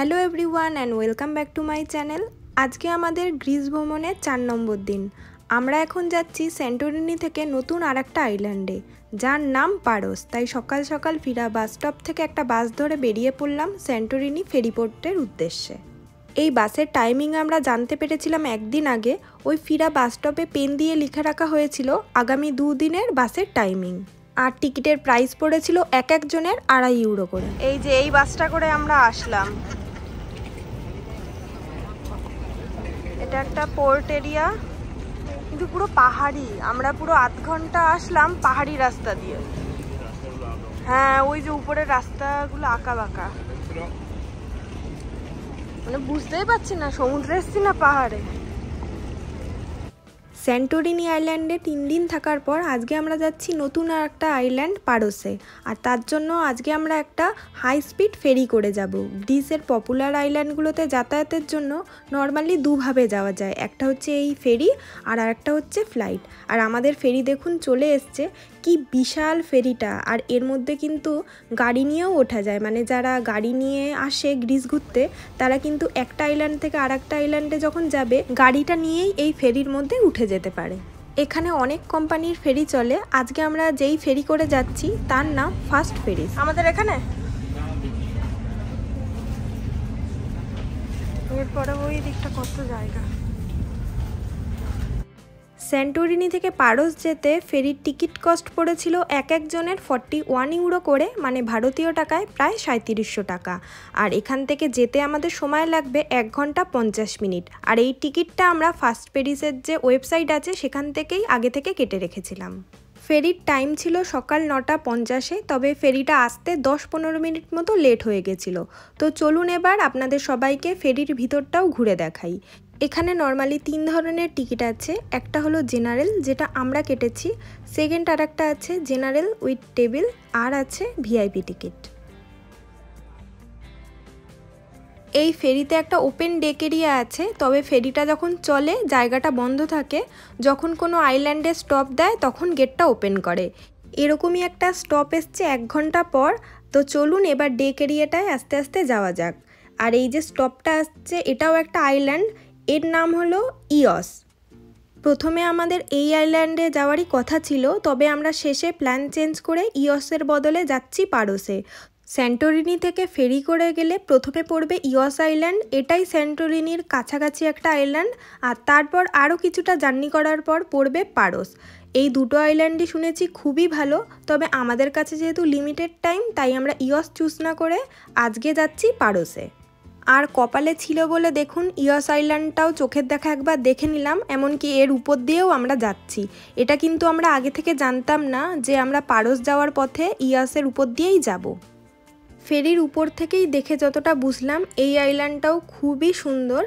Hello everyone and welcome back to my channel. আজকে আমাদের Greece ভ্রমণের চার নম্বর দিন। আমরা এখন যাচ্ছি সেন্টোরিনি থেকে নতুন আর একটা আইল্যান্ডে, যার নাম পারস। তাই সকাল সকাল ফিরা বাস স্টপ থেকে একটা বাস ধরে বেরিয়ে পড়লাম সেন্টোরিনি ফেরিপোর্টের উদ্দেশ্যে। এই বাসের টাইমিং আমরা জানতে পেরেছিলাম একদিন আগে। ওই ফিরা বাস স্টপে পেন দিয়ে লিখে রাখা হয়েছিল আগামী দুদিনের বাসের টাইমিং। আর টিকিটের প্রাইস পড়েছিল এক একজনের আড়াই ইউরো করে। এই যে এই বাসটা করে আমরা আসলাম। এটা একটা পোর্ট এরিয়া কিন্তু পুরো পাহাড়ি। আমরা পুরো আধ ঘণ্টা আসলাম পাহাড়ি রাস্তা দিয়ে। হ্যাঁ ওই যে উপরের রাস্তাগুলো আঁকা বাঁকা মানে বুঝতেই পারছি না সমুদ্রে এসছি না পাহাড়ে। স্যান্টোরিনি আইল্যান্ডে তিন দিন থাকার পর আজকে আমরা যাচ্ছি নতুন আর একটা আইল্যান্ড পারসে। আর তার জন্য আজকে আমরা একটা হাই স্পিড ফেরি করে যাব। গ্রিসের পপুলার আইল্যান্ডগুলোতে যাতায়াতের জন্য নর্মালি দুভাবে যাওয়া যায়। একটা হচ্ছে এই ফেরি আর আরেকটা হচ্ছে ফ্লাইট আর আমাদের ফেরি দেখুন চলে এসছে। কি বিশাল ফেরিটা আর এর মধ্যে কিন্তু গাড়ি নিয়েও ওঠা যায়। মানে যারা গাড়ি নিয়ে আসে গ্রিস ঘুরতে, তারা কিন্তু একটা আইল্যান্ড থেকে আর একটা আইল্যান্ডে যখন যাবে, গাড়িটা নিয়েই এই ফেরির মধ্যে উঠে যেতে পারে। এখানে অনেক কোম্পানির ফেরি চলে। আজকে আমরা যেই ফেরি করে যাচ্ছি, তার নাম ফার্স্ট ফেরি। আমাদের এখানে? এরপরে ওই দিকটা কত জায়গা? সেন্টোরিনি থেকে পারস যেতে ফেরির টিকিট কস্ট পড়েছিল এক একজনের ফর্টি ওয়ান ইউরো করে মানে ভারতীয় টাকায় প্রায় সাঁত্রিশশো টাকা। আর এখান থেকে যেতে আমাদের সময় লাগবে এক ঘণ্টা পঞ্চাশ মিনিট। আর এই টিকিটটা আমরা ফার্স্ট পেরিসের যে ওয়েবসাইট আছে, সেখান থেকেই আগে থেকে কেটে রেখেছিলাম। ফেরির টাইম ছিল সকাল নটা পঞ্চাশে, তবে ফেরিটা আসতে দশ পনেরো মিনিট মতো লেট হয়ে গেছিল। তো চলুন এবার আপনাদের সবাইকে ফেরির ভিতরটাও ঘুরে দেখাই। এখানে নর্মালি তিন ধরনের টিকিট আছে। একটা হলো জেনারেল যেটা আমরা কেটেছি। সেকেন্ড আর একটা আছে জেনারেল উইথ টেবিল আর আছে ভিআইপি টিকিট এই ফেরিতে একটা ওপেন ডেক এরিয়া আছে, তবে ফেরিটা যখন চলে, জায়গাটা বন্ধ থাকে, যখন কোনো আইল্যান্ডে স্টপ দেয়, তখন গেটটা ওপেন করে। এরকমই একটা স্টপ এসছে এক ঘণ্টা পর। তো চলুন এবার ডেক এরিয়াটায় আস্তে আস্তে যাওয়া যাক। আর এই যে স্টপটা আসছে, এটাও একটা আইল্যান্ড এর নাম হলো ইয়স। প্রথমে আমাদের এই আইল্যান্ডে যাওয়ারই কথা ছিল, তবে আমরা শেষে প্ল্যান চেঞ্জ করে ইয়সের বদলে যাচ্ছি পারসে। স্যান্টোরিনি থেকে ফেরি করে গেলে প্রথমে পড়বে ইয়স আইল্যান্ড, এটাই স্যান্টোরিনির কাছাকাছি একটা আইল্যান্ড, আর তারপর আরও কিছুটা জার্নি করার পর পড়বে পারস। এই দুটো আইল্যান্ডই শুনেছি খুবই ভালো, তবে আমাদের কাছে যেহেতু লিমিটেড টাইম, তাই আমরা ইয়স চুজ না করে আজকে যাচ্ছি পারসে। আর কপালে ছিল বলে দেখুন ইয়স আইল্যান্ডটাও চোখের দেখা একবার দেখে নিলাম, এমনকি এর উপর দিয়েও আমরা যাচ্ছি। এটা কিন্তু আমরা আগে থেকে জানতাম না যে আমরা পারস যাওয়ার পথে ইয়াসের উপর দিয়েই যাব। ফেরির উপর থেকেই দেখে যতটা বুঝলাম, এই আইল্যান্ডটাও খুবই সুন্দর।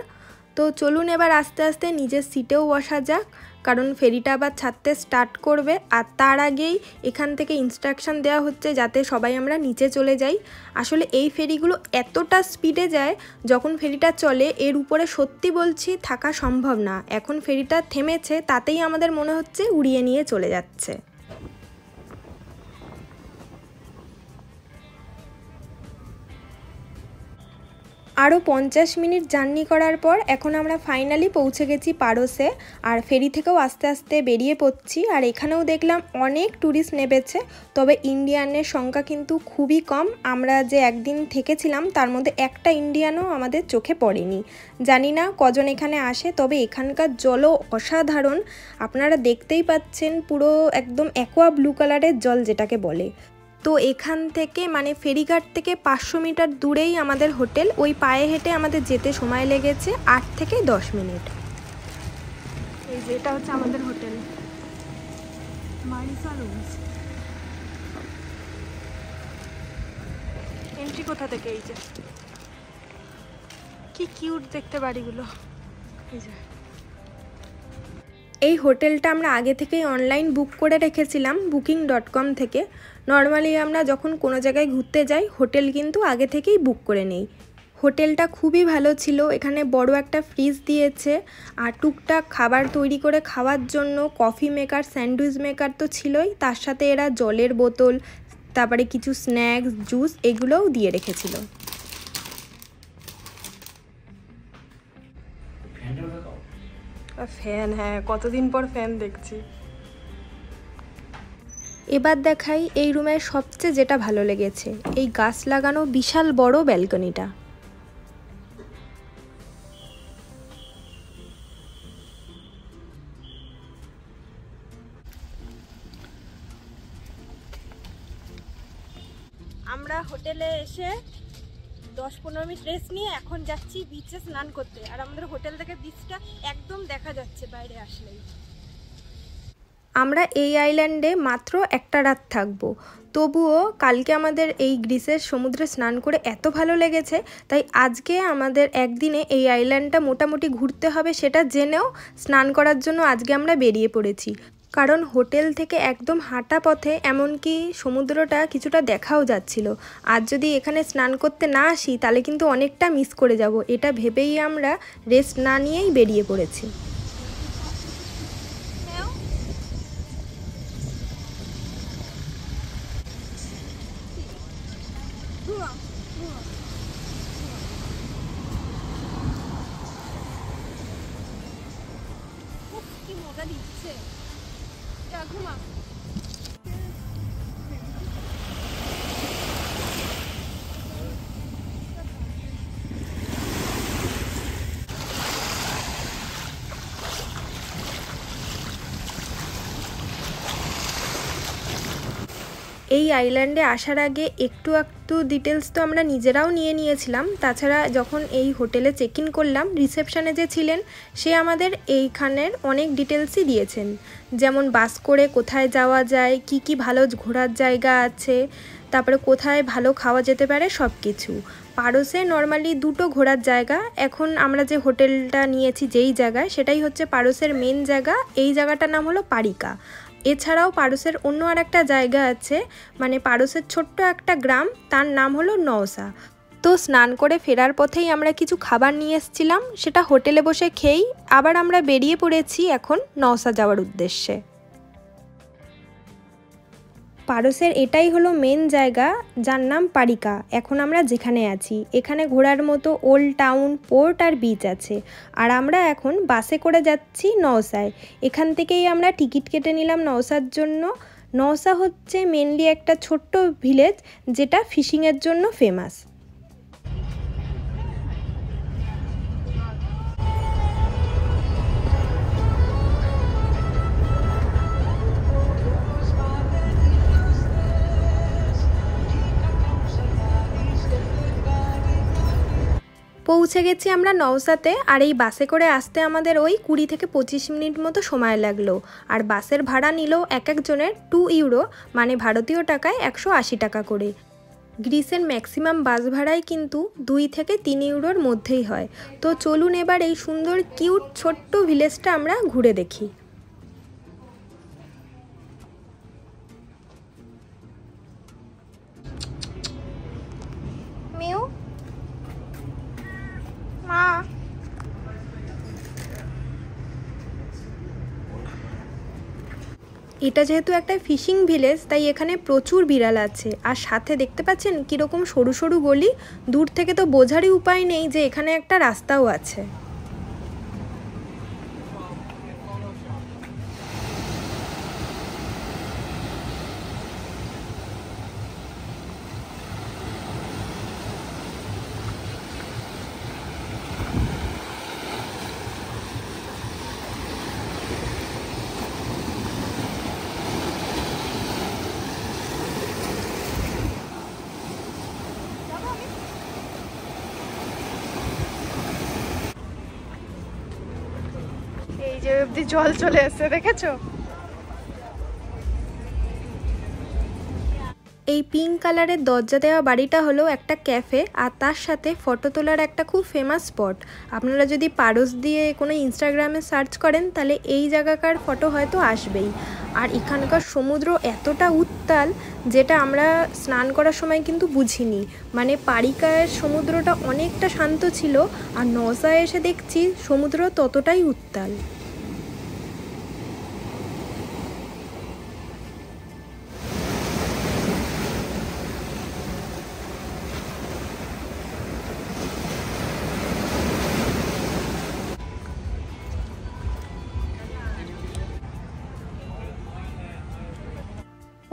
তো চলুন এবার আস্তে আস্তে নিজের সিটেও বসা যাক। কারণ ফেরিটা আবার ছাড়তে স্টার্ট করবে আর তার আগেই এখান থেকে ইনস্ট্রাকশান দেওয়া হচ্ছে যাতে সবাই আমরা নিচে চলে যাই। আসলে এই ফেরিগুলো এতটা স্পিডে যায়, যখন ফেরিটা চলে এর উপরে সত্যি বলছি থাকা সম্ভব না। এখন ফেরিটা থেমেছে, তাতেই আমাদের মনে হচ্ছে উড়িয়ে নিয়ে চলে যাচ্ছে। আরও পঞ্চাশ মিনিট জার্নি করার পর এখন আমরা ফাইনালি পৌঁছে গেছি পারসে। আর ফেরি থেকেও আস্তে আস্তে বেরিয়ে পড়ছি। আর এখানেও দেখলাম অনেক ট্যুরিস্ট নেবেছে তবে ইন্ডিয়ানের সংখ্যা কিন্তু খুবই কম। আমরা যে একদিন থেকেছিলাম, তার মধ্যে একটা ইন্ডিয়ানও আমাদের চোখে পড়েনি। জানি না কজন এখানে আসে, তবে এখানকার জলও অসাধারণ। আপনারা দেখতেই পাচ্ছেন পুরো একদম অ্যাকোয়া ব্লু কালারের জল যেটাকে বলে। তো এখান থেকে মানে ফেরিঘাট থেকে পাঁচশো মিটার দূরেই আমাদের হোটেল। ওই পায়ে হেঁটে আমাদের যেতে সময় লেগেছে আট থেকে দশ মিনিট। এই যে এটা হচ্ছে আমাদের হোটেল। এন্ট্রি কোথা থেকে এই যে? কি কিউট দেখতে বাড়িগুলো। এই যে। এই হোটেলটা আমরা আগে থেকেই অনলাইন বুক করে রেখেছিলাম বুকিং ডট কম থেকে। নর্মালি আমরা যখন কোনো জায়গায় ঘুরতে যাই হোটেল কিন্তু আগে থেকেই বুক করে নেই। হোটেলটা খুবই ভালো ছিল এখানে বড় একটা ফ্রিজ দিয়েছে আর টুকটাক খাবার তৈরি করে খাওয়ার জন্য কফি মেকার স্যান্ডউইচ মেকার তো ছিলই তার সাথে এরা জলের বোতল তারপরে কিছু স্ন্যাক্স জুস এগুলোও দিয়ে রেখেছিল। ফ্যান হ্যাঁ কতদিন পর ফ্যান দেখছি। এবার দেখাই এই রুমের সবচেয়ে যেটা ভালো লেগেছে, এই গাছ লাগানো বিশাল বড় ব্যালকনিটা। আমরা হোটেলে এসে দশ পনেরো মিনিট রেস্ট নিয়ে এখন যাচ্ছি বিচে স্নান করতে। আর আমাদের হোটেল থেকে বিচটা একদম দেখা যাচ্ছে বাইরে আসলেই। আমরা এই আইল্যান্ডে মাত্র একটা রাত থাকব। তবুও কালকে আমাদের এই গ্রিসের সমুদ্রে স্নান করে এত ভালো লেগেছে, তাই আজকে আমাদের একদিনে এই আইল্যান্ডটা মোটামুটি ঘুরতে হবে সেটা জেনেও স্নান করার জন্য আজকে আমরা বেরিয়ে পড়েছি। কারণ হোটেল থেকে একদম হাঁটা পথে এমনকি সমুদ্রটা কিছুটা দেখাও যাচ্ছিল। আর যদি এখানে স্নান করতে না আসি, তাহলে কিন্তু অনেকটা মিস করে যাব। এটা ভেবেই আমরা রেস্ট না নিয়েই বেরিয়ে পড়েছি। এই আইল্যান্ডে আসার আগে একটু একটু ডিটেলস তো আমরা নিজেরাও নিয়ে নিয়েছিলাম। তাছাড়া যখন এই হোটেলে চেক ইন করলাম রিসেপশানে যে ছিলেন, সে আমাদের এইখানের অনেক ডিটেলসই দিয়েছেন। যেমন বাস করে কোথায় যাওয়া যায়, কি কি ভালো ঘোরার জায়গা আছে, তারপরে কোথায় ভালো খাওয়া যেতে পারে সব কিছু পারসে নর্মালি দুটো ঘোরার জায়গা। এখন আমরা যে হোটেলটা নিয়েছি যেই জায়গায়, সেটাই হচ্ছে পারসের মেন জায়গা। এই জায়গাটার নাম হলো পারিকা। এছাড়াও পারসের অন্য আর একটা জায়গা আছে মানে পারসের ছোট্ট একটা গ্রাম, তার নাম হলো নওসা। তো স্নান করে ফেরার পথেই আমরা কিছু খাবার নিয়ে এসেছিলাম, সেটা হোটেলে বসে খেয়েই আবার আমরা বেরিয়ে পড়েছি এখন নওসা যাওয়ার উদ্দেশ্যে। পারসের এটাই হলো মেন জায়গা, যার নাম পারিকা। এখন আমরা যেখানে আছি, এখানে ঘোরার মতো ওল্ড টাউন পোর্ট আর বিচ আছে। আর আমরা এখন বাসে করে যাচ্ছি নওসায়। এখান থেকেই আমরা টিকিট কেটে নিলাম নওসার জন্য। নওসা হচ্ছে মেনলি একটা ছোট্ট ভিলেজ যেটা ফিশিংয়ের জন্য ফেমাস পৌঁছে গেছি আমরা নওসাতে, আর এই বাসে করে আসতে আমাদের ওই কুড়ি থেকে পঁচিশ মিনিট মতো সময় লাগল। আর বাসের ভাড়া নিল এক একজনের টু ইউরো মানে ভারতীয় টাকায় একশো আশি টাকা করে। গ্রিসের ম্যাক্সিমাম বাস ভাড়াই কিন্তু দুই থেকে তিন ইউরোর মধ্যেই হয়। তো চলুন এবার এই সুন্দর কিউট ছোট্ট ভিলেজটা আমরা ঘুরে দেখি। মা। এটা যেহেতু একটা ফিশিং ভিলেজ, তাই এখানে প্রচুর বিড়াল আছে। আর সাথে দেখতে পাচ্ছেন কীরকম সরু সরু গলি, দূর থেকে তো বোঝারই উপায় নেই যে এখানে একটা রাস্তাও আছে। এই যে অব্দি জল চলে এসছে দেখেছ? এই পিঙ্ক কালারের দরজা দেওয়া বাড়িটা হলো একটা ক্যাফে আর তার সাথে ফটো তোলার একটা খুব ফেমাস স্পট আপনারা যদি পারস দিয়ে কোনো ইনস্টাগ্রামে সার্চ করেন, তাহলে এই জায়গাকার ফটো হয়তো আসবেই। আর এখানকার সমুদ্র এতটা উত্তাল, যেটা আমরা স্নান করার সময় কিন্তু বুঝিনি। মানে পারিকার সমুদ্রটা অনেকটা শান্ত ছিল, আর নসায় এসে দেখছি সমুদ্র ততটাই উত্তাল।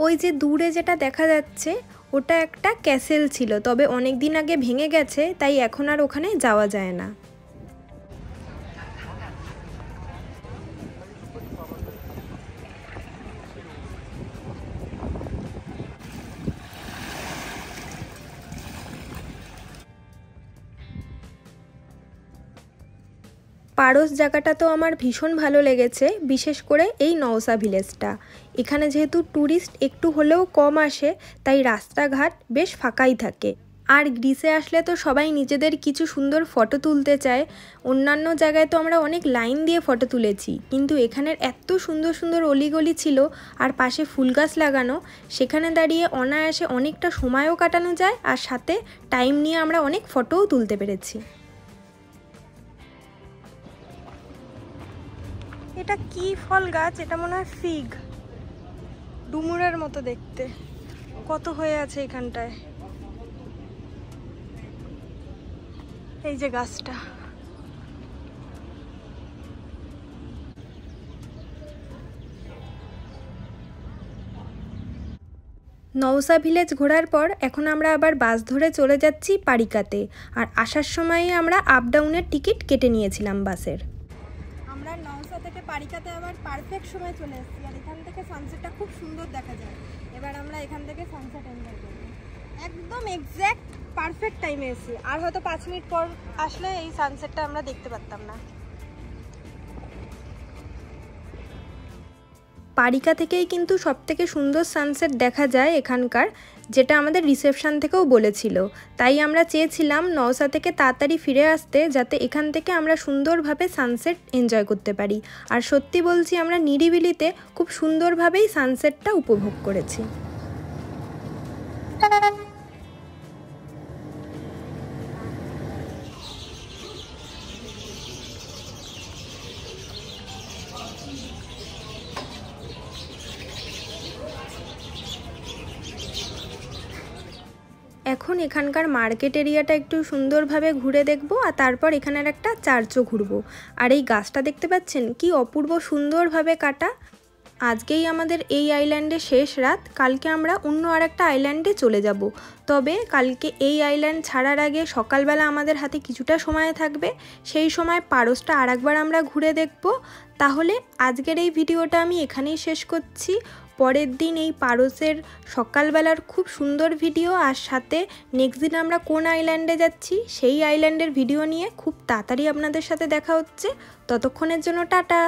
ওই যে দূরে যেটা দেখা যাচ্ছে, ওটা একটা ক্যাসেল ছিল, তবে অনেক দিন আগে ভেঙে গেছে, তাই এখন আর ওখানে যাওয়া যায় না। পারস জায়গাটা তো আমার ভীষণ ভালো লেগেছে, বিশেষ করে এই নওসা ভিলেজটা। এখানে যেহেতু ট্যুরিস্ট একটু হলেও কম আসে, তাই রাস্তাঘাট বেশ ফাঁকাই থাকে। আর গ্রিসে আসলে তো সবাই নিজেদের কিছু সুন্দর ফটো তুলতে চায়। অন্যান্য জায়গায় তো আমরা অনেক লাইন দিয়ে ফটো তুলেছি, কিন্তু এখানের এত সুন্দর সুন্দর অলিগলি ছিল আর পাশে ফুল গাছ লাগানো, সেখানে দাঁড়িয়ে অনায়াসে অনেকটা সময়ও কাটানো যায় আর সাথে টাইম নিয়ে আমরা অনেক ফটোও তুলতে পেরেছি। এটা কি ফল গাছ? এটা মনে হয় ফিগ। ডুমুরের মতো দেখতে। কত হয়ে আছে এখানটায়? এই যে গাছটা। নওসা ভিলেজ ঘোরার পর এখন আমরা আবার বাস ধরে চলে যাচ্ছি পারিকাতে। আর আসার সময়ে আমরা আপ ডাউনের টিকিট কেটে নিয়েছিলাম বাসের। পারিকাতে আবার পারফেক্ট সময় চলে এসেছি। আর এখান থেকে সানসেটটা খুব সুন্দর দেখা যায়। এবার আমরা এখান থেকে সানসেট এনজয় করব। একদম এক্স্যাক্ট পারফেক্ট টাইমে এসেছি। আর হয়তো পাঁচ মিনিট পর আসলে এই সানসেটটা আমরা দেখতে পারতাম না। পারিকা থেকেই কিন্তু সবথেকে সুন্দর সানসেট দেখা যায় এখানকার, যেটা আমাদের রিসেপশান থেকেও বলেছিল। তাই আমরা চেয়েছিলাম নওসা থেকে তাড়াতাড়ি ফিরে আসতে যাতে এখান থেকে আমরা সুন্দরভাবে সানসেট এনজয় করতে পারি। আর সত্যি বলছি, আমরা নিরিবিলিতে খুব সুন্দরভাবেই সানসেটটা উপভোগ করেছি। এখন এখানকার মার্কেট এরিয়াটা একটু সুন্দরভাবে ঘুরে দেখব আর তারপর এখানের একটা চার্চও ঘুরবো। আর এই গাছটা দেখতে পাচ্ছেন? কি অপূর্ব সুন্দরভাবে কাটা। আজকেই আমাদের এই আইল্যান্ডে শেষ রাত, কালকে আমরা অন্য আর একটা আইল্যান্ডে চলে যাব। তবে কালকে এই আইল্যান্ড ছাড়ার আগে সকালবেলা আমাদের হাতে কিছুটা সময় থাকবে, সেই সময় পারসটা আর আমরা ঘুরে দেখব। তাহলে আজকের এই ভিডিওটা আমি এখানেই শেষ করছি। পরের দিন এই পারসের সকালবেলার খুব সুন্দর ভিডিও আর সাথে নেক্সট দিন আমরা কোন আইল্যান্ডে যাচ্ছি সেই আইল্যান্ডের ভিডিও নিয়ে খুব তাড়াতাড়ি আপনাদের সাথে দেখা হচ্ছে। ততক্ষণের জন্য টাটা।